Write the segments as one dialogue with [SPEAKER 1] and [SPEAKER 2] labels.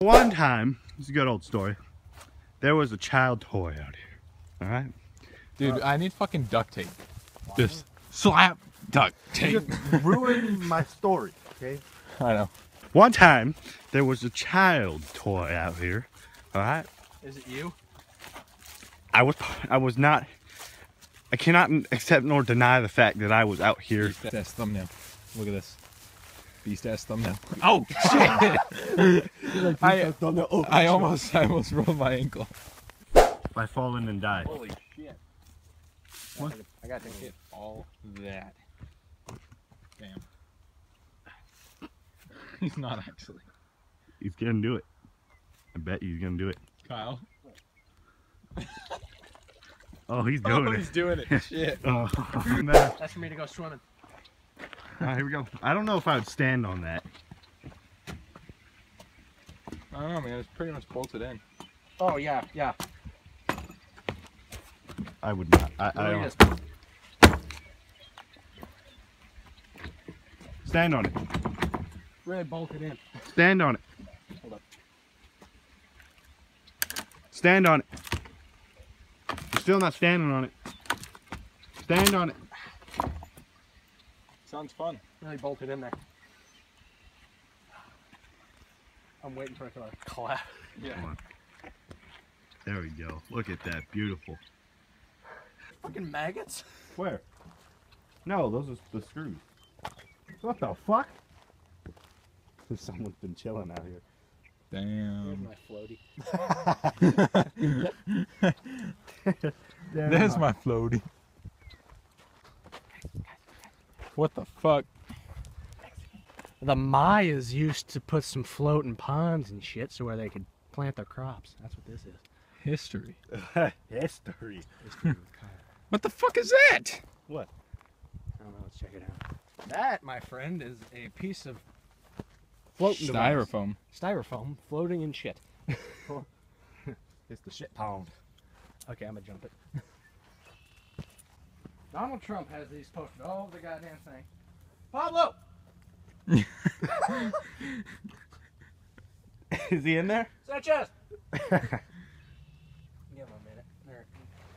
[SPEAKER 1] One time, it's a good old story. There was a child toy out here. All right.
[SPEAKER 2] Dude, I need fucking duct tape. Just slap duct tape.
[SPEAKER 1] Ruin my story. Okay.
[SPEAKER 2] I know.
[SPEAKER 1] One time, there was a child toy out here. All right.
[SPEAKER 3] Is it you?
[SPEAKER 1] I was I was not. I cannot accept nor deny the fact that I was out here.
[SPEAKER 2] Beast ass thumbnail. Look at this. Beast oh, ass thumbnail. Oh shit! I, I almost I almost rolled my ankle.
[SPEAKER 1] by falling and died.
[SPEAKER 2] Holy shit.
[SPEAKER 1] What?
[SPEAKER 2] I got to hit all that. Damn. He's not actually.
[SPEAKER 1] He's gonna do it. I bet he's gonna do it.
[SPEAKER 2] Kyle.
[SPEAKER 1] Oh, he's
[SPEAKER 2] Oh,
[SPEAKER 1] doing
[SPEAKER 2] he's doing it. Shit.
[SPEAKER 1] Oh, man.
[SPEAKER 3] That's for me to go swimming.
[SPEAKER 1] All right, here we go. I don't know if I would stand on that.
[SPEAKER 2] I don't know, man. It's pretty much bolted in.
[SPEAKER 3] Oh yeah, yeah.
[SPEAKER 1] I would not. I, I don't.
[SPEAKER 3] this.
[SPEAKER 1] Stand on it.
[SPEAKER 3] Really bolted in.
[SPEAKER 1] Stand on it.
[SPEAKER 3] Hold up.
[SPEAKER 1] Stand on it. You're still not standing on it. Stand on it.
[SPEAKER 2] Sounds fun.
[SPEAKER 3] Really bolted in there. I'm waiting for it to collapse.
[SPEAKER 2] Yeah.
[SPEAKER 1] Come on. There we go. Look at that. Beautiful.
[SPEAKER 3] Fucking maggots.
[SPEAKER 1] Where? No, those are the screws. What the fuck? Someone's been chilling out here. Damn.
[SPEAKER 3] There's
[SPEAKER 2] Damn.
[SPEAKER 3] my floaty.
[SPEAKER 2] There's my floaty. What the fuck?
[SPEAKER 3] The Mayas used to put some floating ponds and shit so where they could plant their crops. That's what this is.
[SPEAKER 2] History.
[SPEAKER 1] History.
[SPEAKER 2] What the fuck is that?
[SPEAKER 1] What?
[SPEAKER 3] I don't know. Let's check it out. That, my friend, is a piece of floating device.
[SPEAKER 2] Styrofoam.
[SPEAKER 3] Styrofoam floating in shit.
[SPEAKER 1] It's the shit pound.
[SPEAKER 3] Okay, I'm gonna jump it. Donald Trump has these posted all the goddamn thing. Pablo!
[SPEAKER 1] Is he in there?
[SPEAKER 3] Sanchez! Give him a minute. There.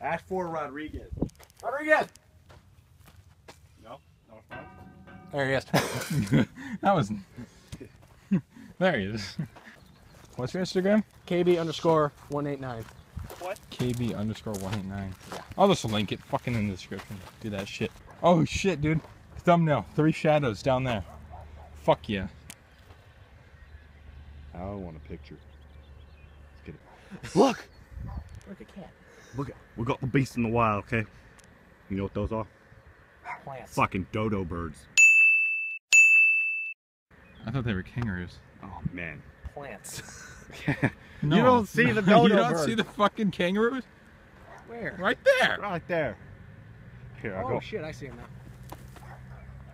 [SPEAKER 1] Ask for Rodriguez.
[SPEAKER 3] Rodriguez!
[SPEAKER 1] No? No response?
[SPEAKER 3] There he is.
[SPEAKER 2] that was. there he is. What's your Instagram?
[SPEAKER 3] KB underscore 189.
[SPEAKER 2] KB underscore 189. I'll just link it fucking in the description. Do that shit. Oh shit, dude. Thumbnail. Three shadows down there. Fuck yeah.
[SPEAKER 1] I want a picture. Let's get it.
[SPEAKER 3] Look! Look at cat.
[SPEAKER 1] Look at we got the beast in the wild, okay? You know what those are?
[SPEAKER 3] Plants.
[SPEAKER 1] Fucking dodo birds.
[SPEAKER 2] I thought they were kangaroos.
[SPEAKER 1] Oh man.
[SPEAKER 3] Plants.
[SPEAKER 2] No.
[SPEAKER 1] You don't see the dodo you
[SPEAKER 2] don't
[SPEAKER 1] bird.
[SPEAKER 2] see the fucking kangaroos?
[SPEAKER 3] Where?
[SPEAKER 2] Right there.
[SPEAKER 1] Right there. Here I
[SPEAKER 3] Oh
[SPEAKER 1] go.
[SPEAKER 3] Oh shit, I see him now.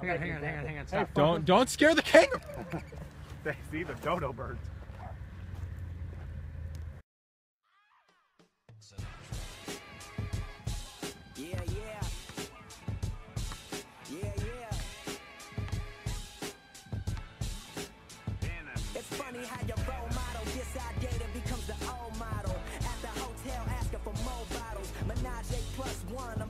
[SPEAKER 3] Hang on, hang on, hang on, hang on. Stop.
[SPEAKER 2] Don't don't scare the kangaroo.
[SPEAKER 1] They see the dodo birds.
[SPEAKER 4] Yeah, yeah. Yeah, yeah. It's funny how your model gets outdated becomes the old model. At the hotel asking for more bottles. Menage plus one, I'm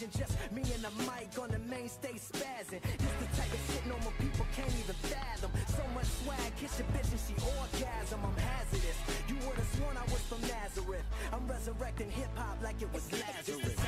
[SPEAKER 4] imagine. Just me and the mic on the main stage spazzing. This the type of shit normal people can't even fathom. So much swag, kiss your bitch and she orgasm. I'm hazardous. You would've sworn I was from Nazareth. I'm resurrecting hip hop like it was Lazarus.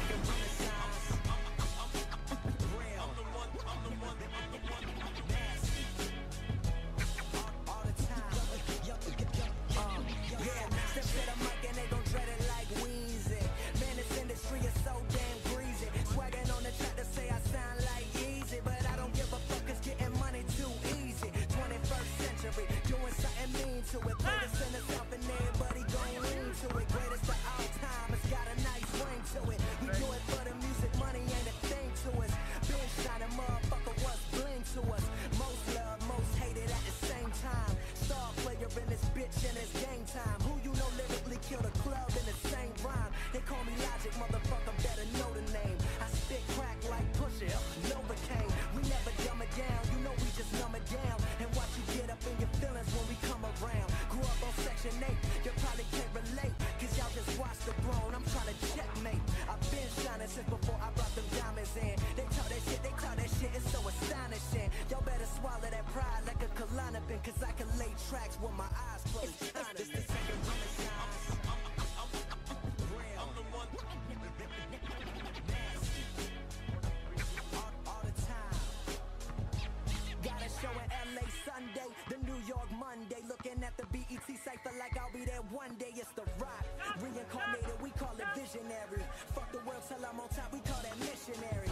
[SPEAKER 4] It's the rock. Reincarnated, we call it visionary. Fuck the world till I'm on top, we call that missionary.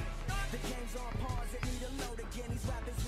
[SPEAKER 4] The game's on pause, it need a load again. These rappers